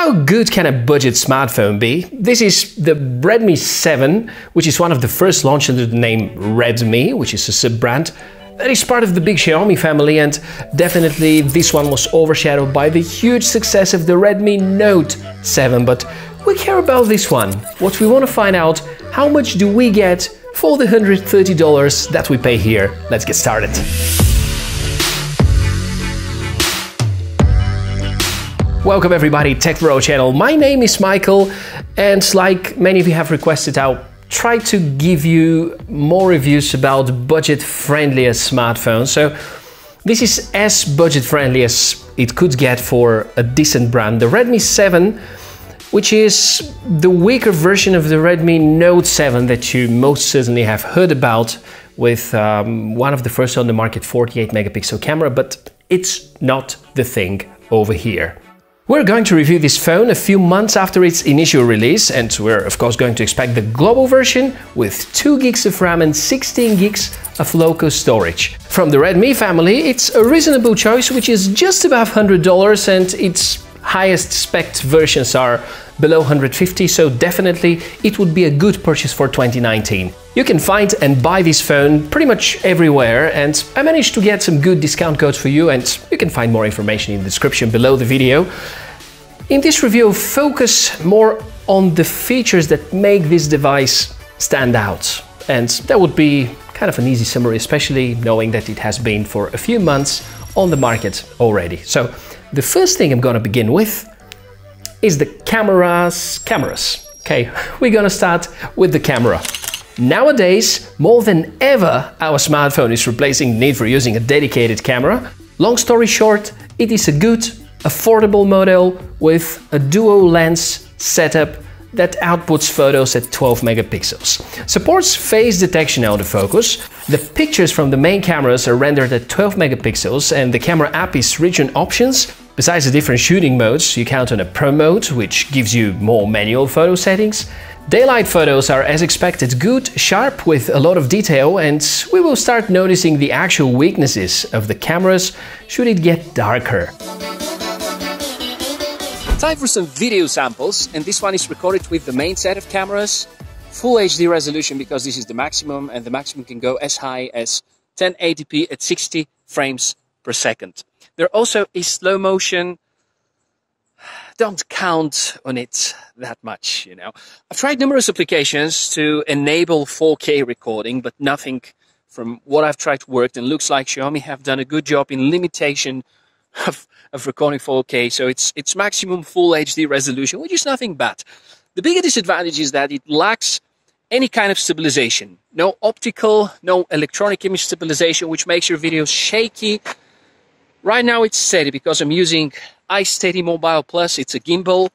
How good can a budget smartphone be? This is the Redmi 7, which is one of the first launched under the name Redmi, which is a sub-brand that is part of the big Xiaomi family and definitely this one was overshadowed by the huge success of the Redmi Note 7, but we care about this one. What we want to find out, how much do we get for the $130 that we pay here? Let's get started. Welcome everybody, Tech4All channel. My name is Michael and like many of you have requested, I'll try to give you more reviews about budget-friendlier smartphones. So this is as budget-friendly as it could get for a decent brand. The Redmi 7 which is the weaker version of the Redmi Note 7 that you most certainly have heard about with um, one of the first on the market 48 megapixel camera, but it's not the thing over here. We're going to review this phone a few months after its initial release and we're of course going to expect the global version with 2 gigs of RAM and 16 gigs of local storage. From the Redmi family, it's a reasonable choice which is just above $100 and its highest spec versions are below 150, so definitely it would be a good purchase for 2019. You can find and buy this phone pretty much everywhere and I managed to get some good discount codes for you and you can find more information in the description below the video. In this review, focus more on the features that make this device stand out. And that would be kind of an easy summary, especially knowing that it has been for a few months on the market already. So the first thing I'm gonna begin with is the cameras, cameras. Okay, we're gonna start with the camera. Nowadays, more than ever, our smartphone is replacing the need for using a dedicated camera. Long story short, it is a good, affordable model with a dual lens setup that outputs photos at 12 megapixels. Supports phase detection autofocus. The pictures from the main cameras are rendered at 12 megapixels and the camera app is rich in options. Besides the different shooting modes, you count on a Pro mode, which gives you more manual photo settings. Daylight photos are as expected good, sharp with a lot of detail and we will start noticing the actual weaknesses of the cameras should it get darker. Time for some video samples, and this one is recorded with the main set of cameras. Full HD resolution because this is the maximum, and the maximum can go as high as 1080p at 60 frames per second. There also is slow motion. Don't count on it that much, you know. I've tried numerous applications to enable 4K recording, but nothing from what I've tried worked, and looks like Xiaomi have done a good job in limitation of, of recording 4K, so it's it's maximum full HD resolution, which is nothing bad. The bigger disadvantage is that it lacks any kind of stabilization. No optical, no electronic image stabilization, which makes your videos shaky. Right now it's steady because I'm using iSteady Mobile Plus. It's a gimbal,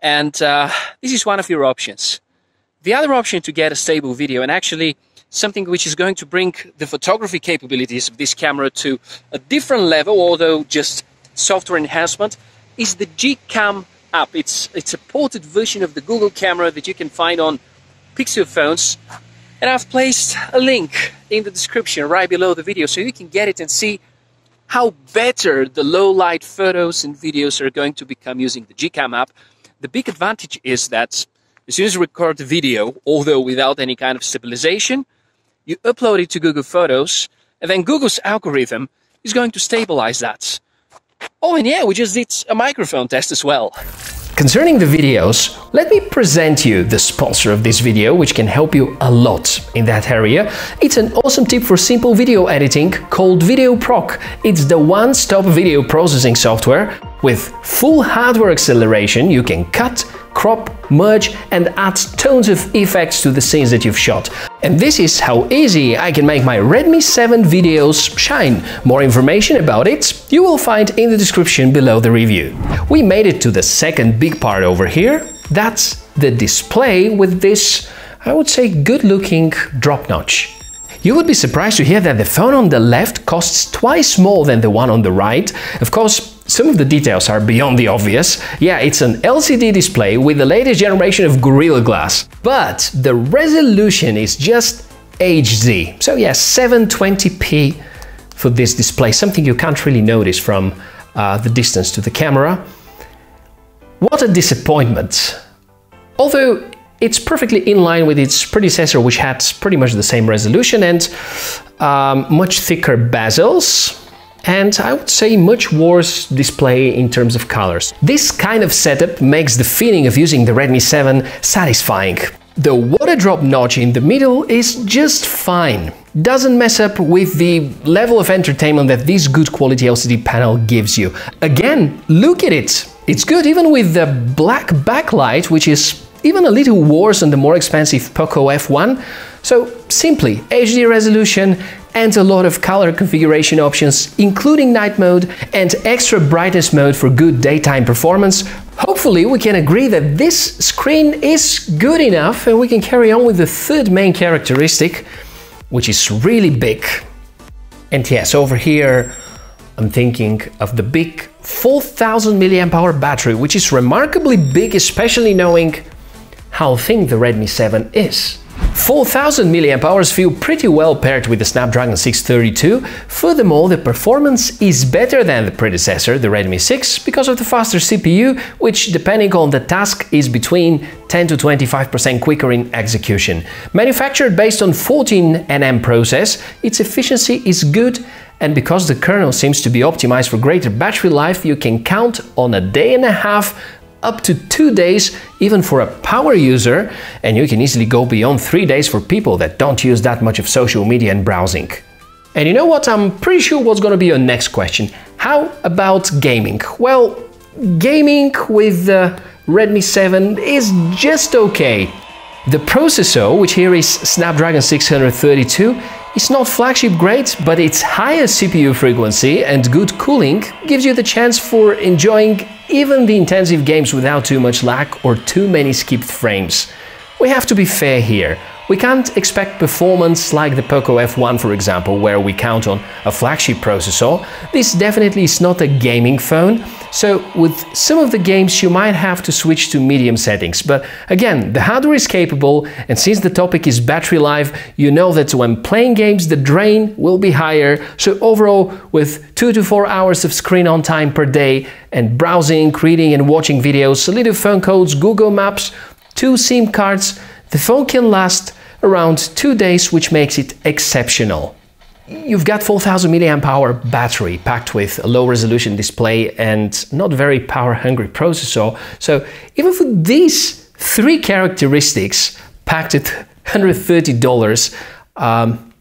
and uh, this is one of your options. The other option to get a stable video, and actually something which is going to bring the photography capabilities of this camera to a different level, although just software enhancement, is the Gcam app. It's, it's a ported version of the Google camera that you can find on Pixel phones. And I've placed a link in the description right below the video so you can get it and see how better the low light photos and videos are going to become using the Gcam app. The big advantage is that as soon as you record the video, although without any kind of stabilization, you upload it to Google Photos, and then Google's algorithm is going to stabilize that. Oh, and yeah, we just did a microphone test as well. Concerning the videos, let me present you the sponsor of this video, which can help you a lot in that area. It's an awesome tip for simple video editing called VideoProc. It's the one-stop video processing software. With full hardware acceleration, you can cut, crop, merge and add tons of effects to the scenes that you've shot. And this is how easy I can make my Redmi 7 videos shine. More information about it you will find in the description below the review. We made it to the second big part over here. That's the display with this, I would say, good-looking drop notch. You would be surprised to hear that the phone on the left costs twice more than the one on the right. Of course, some of the details are beyond the obvious. Yeah, it's an LCD display with the latest generation of Gorilla Glass. But the resolution is just HD. So yeah, 720p for this display, something you can't really notice from uh, the distance to the camera. What a disappointment. Although it's perfectly in line with its predecessor, which had pretty much the same resolution and um, much thicker bezels, and I would say much worse display in terms of colors. This kind of setup makes the feeling of using the Redmi 7 satisfying. The water drop notch in the middle is just fine. Doesn't mess up with the level of entertainment that this good quality LCD panel gives you. Again, look at it. It's good even with the black backlight, which is even a little worse than the more expensive Poco F1. So simply HD resolution and a lot of color configuration options, including night mode and extra brightness mode for good daytime performance. Hopefully we can agree that this screen is good enough and we can carry on with the third main characteristic, which is really big. And yes, over here I'm thinking of the big 4000 mAh battery, which is remarkably big, especially knowing how thin the Redmi 7 is. 4000 mAh feel pretty well paired with the Snapdragon 632. Furthermore, the performance is better than the predecessor, the Redmi 6, because of the faster CPU, which, depending on the task, is between 10 to 25% quicker in execution. Manufactured based on 14nm process, its efficiency is good and because the kernel seems to be optimized for greater battery life, you can count on a day and a half up to two days even for a power user, and you can easily go beyond three days for people that don't use that much of social media and browsing. And you know what? I'm pretty sure what's gonna be your next question. How about gaming? Well, gaming with the Redmi 7 is just okay. The processor, which here is Snapdragon 632, is not flagship great, but its higher CPU frequency and good cooling gives you the chance for enjoying even the intensive games without too much lag or too many skipped frames. We have to be fair here. We can't expect performance like the Poco F1 for example, where we count on a flagship processor. This definitely is not a gaming phone, so with some of the games you might have to switch to medium settings. But again, the hardware is capable and since the topic is battery life, you know that when playing games the drain will be higher, so overall with 2 to 4 hours of screen on time per day and browsing, reading and watching videos, little phone codes, Google Maps, two SIM cards, the phone can last around two days, which makes it exceptional. You've got 4000 mAh battery packed with a low resolution display and not very power hungry processor. So even for these three characteristics packed at $130, um,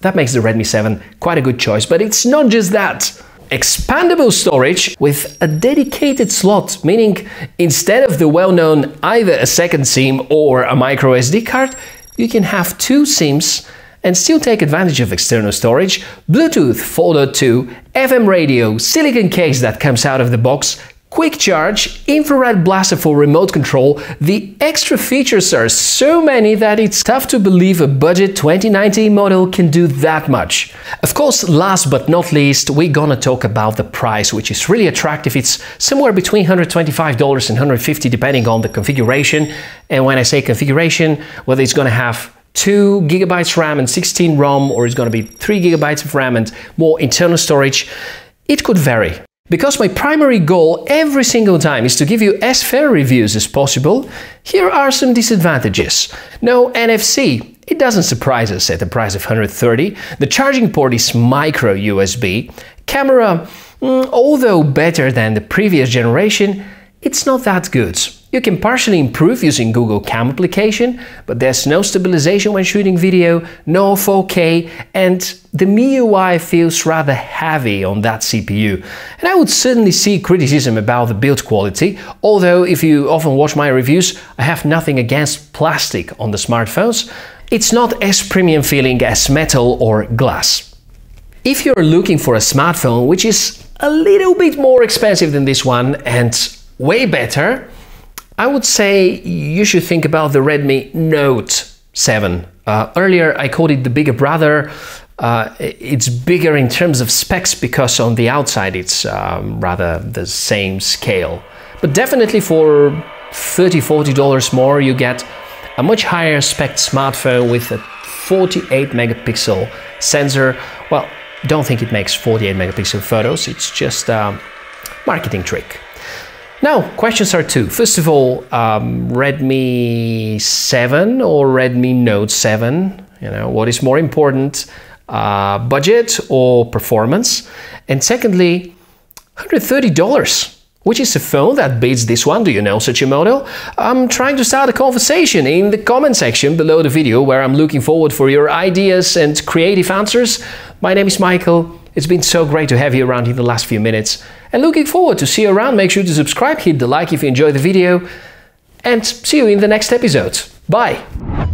that makes the Redmi 7 quite a good choice. But it's not just that. Expandable storage with a dedicated slot, meaning instead of the well-known either a second SIM or a micro SD card, you can have two SIMs and still take advantage of external storage, Bluetooth 4.2, FM radio, silicon case that comes out of the box, quick charge, infrared blaster for remote control. The extra features are so many that it's tough to believe a budget 2019 model can do that much. Of course, last but not least, we're gonna talk about the price, which is really attractive. It's somewhere between $125 and 150 depending on the configuration. And when I say configuration, whether it's gonna have 2 gigabytes RAM and 16 ROM, or it's to be 3 gigabytes of RAM and more internal storage, it could vary. Because my primary goal every single time is to give you as fair reviews as possible, here are some disadvantages. No NFC. It doesn't surprise us at the price of 130. The charging port is micro USB. Camera, mm, although better than the previous generation, it's not that good. You can partially improve using Google Cam application, but there's no stabilization when shooting video, no 4K, and the MIUI feels rather heavy on that CPU. And I would certainly see criticism about the build quality, although if you often watch my reviews, I have nothing against plastic on the smartphones. It's not as premium feeling as metal or glass. If you're looking for a smartphone which is a little bit more expensive than this one and way better, I would say you should think about the Redmi Note 7. Uh, earlier I called it the bigger brother. Uh, it's bigger in terms of specs because on the outside it's um, rather the same scale. But definitely for 30 $40 more you get a much higher spec smartphone with a 48 megapixel sensor. Well, don't think it makes 48 megapixel photos, it's just a marketing trick. Now, questions are two. First of all, um, Redmi 7 or Redmi Note 7? You know, what is more important, uh, budget or performance? And secondly, $130. Which is a phone that beats this one? Do you know such a model? I'm trying to start a conversation in the comment section below the video where I'm looking forward for your ideas and creative answers. My name is Michael. It's been so great to have you around in the last few minutes and looking forward to see you around. Make sure to subscribe, hit the like if you enjoyed the video and see you in the next episode. Bye!